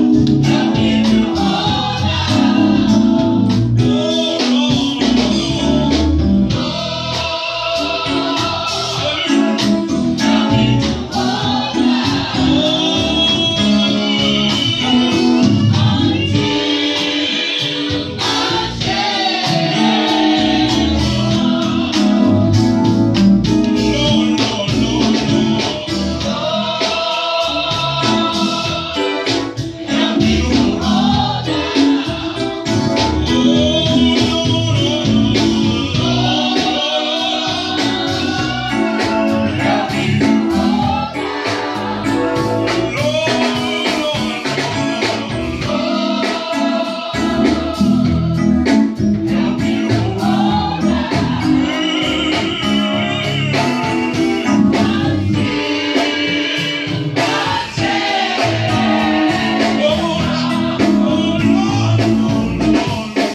Yeah.